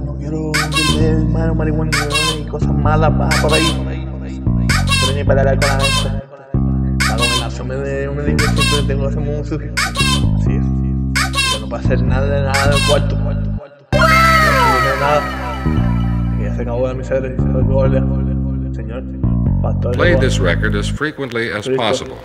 no quiero vender mano, marihuana y cosas malas para por ahí. Pero ni para con la gente. La gobernación me, de, me dijo siempre tengo que hacer muy sucio. Así es. Yo no puedo hacer nada, nada del cuarto. No puedo nada. Y ya se acabó la miseria y se acabó el Señor, pastor. Play this record as frequently as possible.